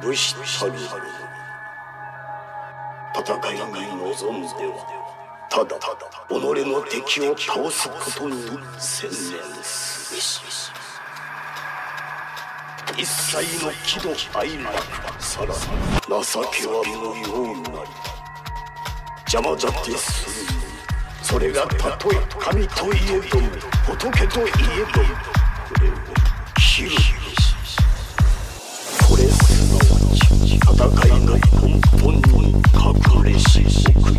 武士たる戦いに臨んではただただ己の敵を倒すことに専念すべし一切の喜怒哀楽さらに情けは無用なり邪魔だってするそれがたとえ神といえども仏といえどもこれを知る。戦いの根本に隠れし。奥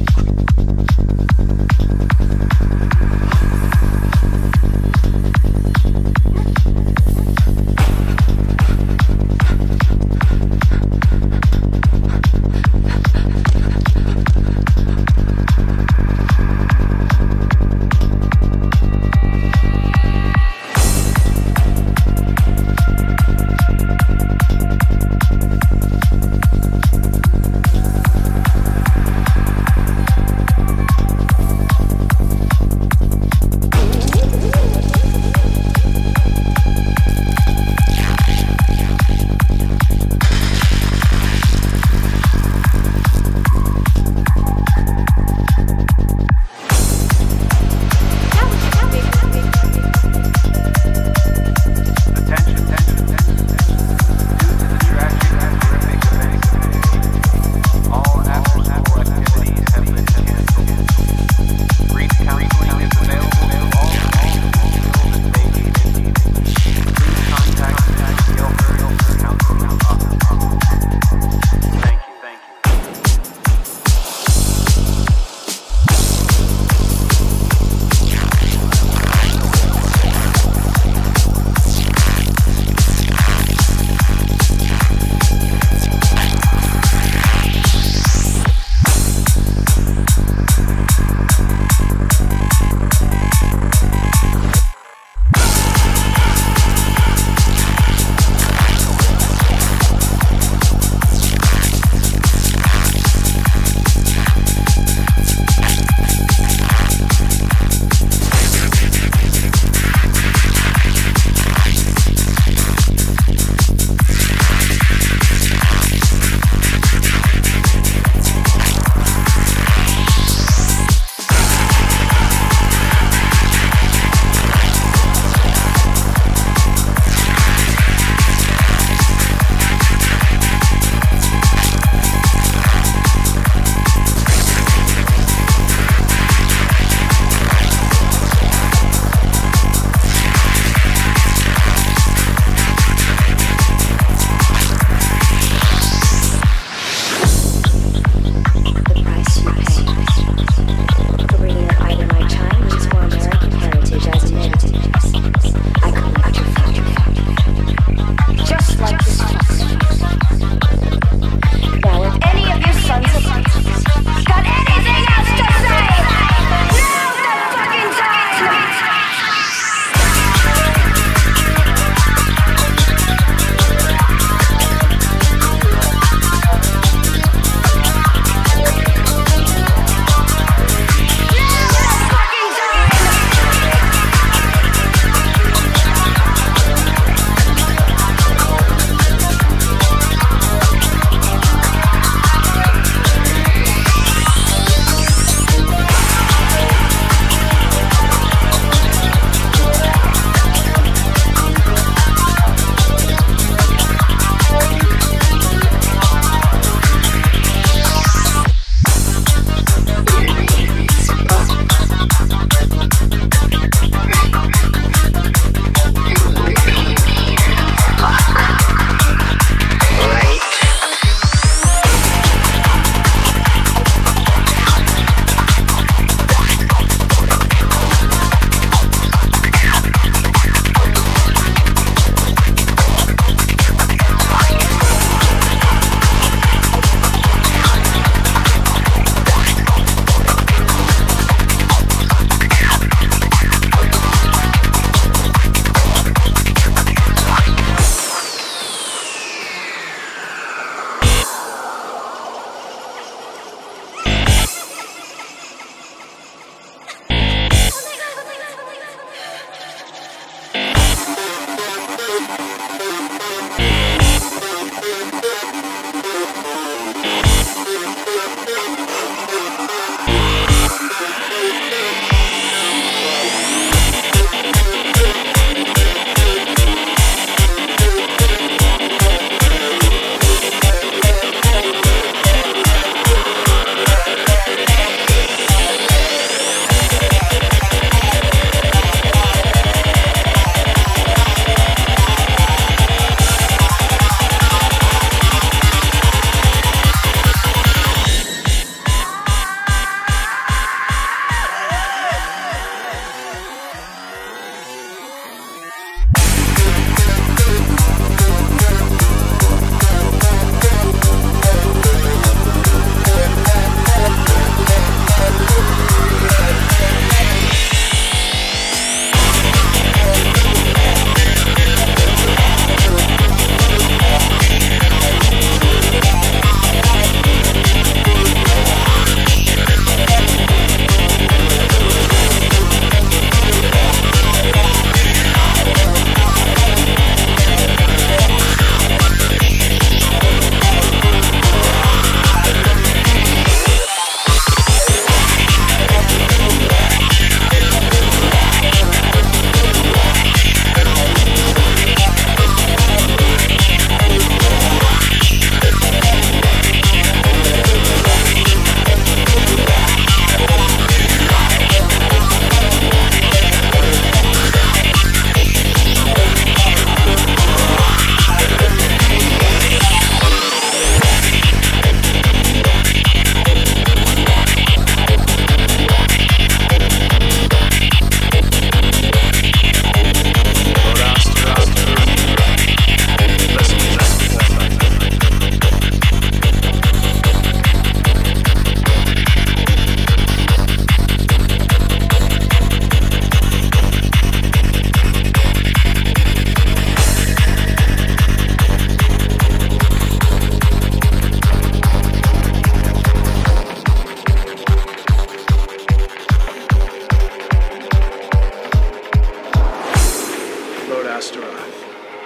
Lord Astaroth.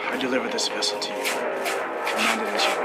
I deliver this vessel to you, commanded as you